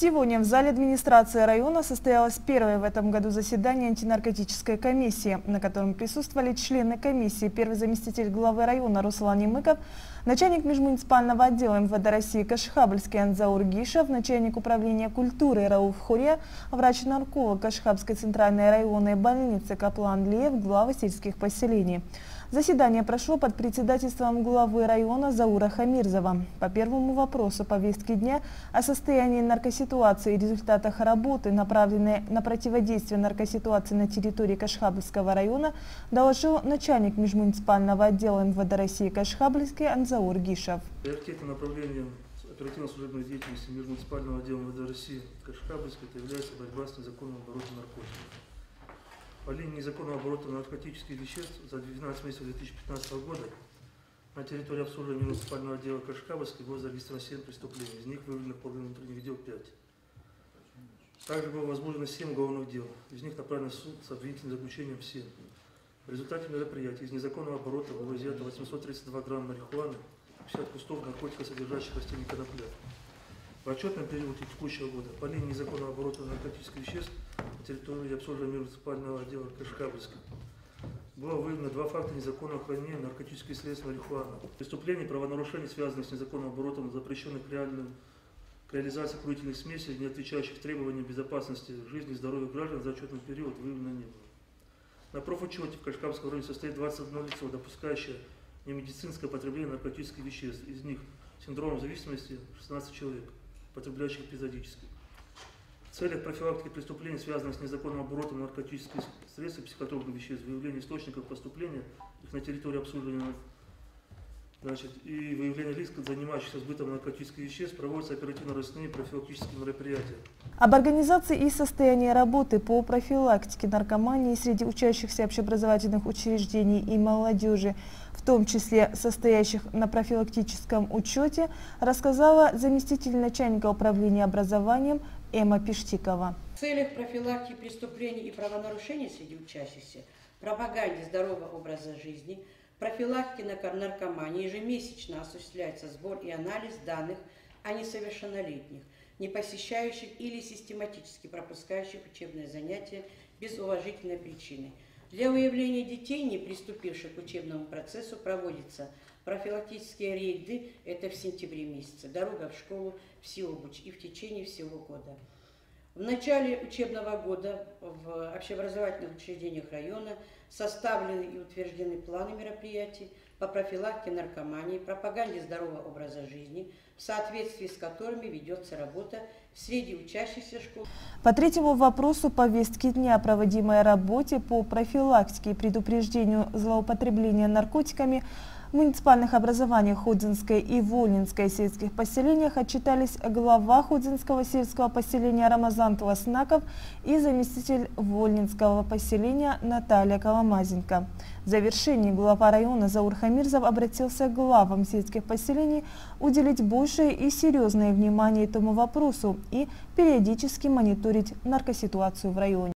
Сегодня в зале администрации района состоялось первое в этом году заседание антинаркотической комиссии, на котором присутствовали члены комиссии, первый заместитель главы района Руслан Немыков, начальник межмуниципального отдела МВД России Кашхабльский Анзаур Гишев, начальник управления культуры Рауф Хуре, врач-нарколог Кашхабской центральной районной больницы Каплан Леев, главы сельских поселений. Заседание прошло под председательством главы района Заура Хамирзова. По первому вопросу повестки дня о состоянии наркоситуации и результатах работы, направленной на противодействие наркоситуации на территории Кашхабльского района, доложил начальник межмуниципального отдела МВД России Кашхабльский Анзаур Гишев. Приоритетным направлением оперативно-служебной деятельности межмуниципального отдела МВД России Кашхабльска является борьба с незаконным оборотом наркотиков. По линии незаконного оборота наркотических веществ за 12 месяцев 2015 года на территории обслуживания муниципального отдела Кашкабовской было зарегистрировано 7 преступлений, из них выявлено по внутренних дел 5. Также было возбуждено 7 уголовных дел, из них направлено в суд с обвинительным заключением в 7. В результате мероприятия из незаконного оборота было изъято 832 грамма марихуаны, 50 кустов наркотиков, содержащих растений конопля. В отчетном периоде текущего года по линии незаконного оборота наркотических веществ территории обслуживания муниципального отдела Кашкабельска было выявлено два факта незаконного хранения наркотических средств марихуаны. Преступлений, правонарушений, связанных с незаконным оборотом запрещенных реальным к реализации курительных смесей, не отвечающих требованиям безопасности жизни и здоровья граждан за отчетный период выявлено не было. На профучете в Кашкабском районе состоит 21 лицо, допускающее немедицинское потребление наркотических веществ. Из них синдромом зависимости 16 человек потребляющих эпизодически. Целях профилактики преступлений, связанных с незаконным оборотом наркотических средств и психотропных веществ, выявления источников поступления их на территории обслуживания Значит, и выявление лиц, занимающихся сбытом наркотических веществ, проводятся оперативно-розыскные профилактические мероприятия. Об организации и состоянии работы по профилактике наркомании среди учащихся общеобразовательных учреждений и молодежи, в том числе состоящих на профилактическом учете, рассказала заместитель начальника управления образованием Эмма Пиштикова. В целях профилактики преступлений и правонарушений среди учащихся, пропаганде здорового образа жизни – профилактике наркомании ежемесячно осуществляется сбор и анализ данных о несовершеннолетних, не посещающих или систематически пропускающих учебные занятия без уважительной причины. Для выявления детей, не приступивших к учебному процессу, проводятся профилактические рейды, это в сентябре месяце, дорога в школу, в Силобуч и в течение всего года. В начале учебного года в общеобразовательных учреждениях района составлены и утверждены планы мероприятий по профилактике наркомании, пропаганде здорового образа жизни, в соответствии с которыми ведется работа среди учащихся школ. По третьему вопросу повестки дня, проводимой работе по профилактике и предупреждению злоупотребления наркотиками, в муниципальных образованиях Ходзинской и Вольнинской сельских поселениях отчитались глава Ходзинского сельского поселения Рамазан Тласнаков и заместитель Вольнинского поселения Наталья Коломазенко. В завершении глава района Заур Хамирзов обратился к главам сельских поселений уделить большее и серьезное внимание этому вопросу и периодически мониторить наркоситуацию в районе.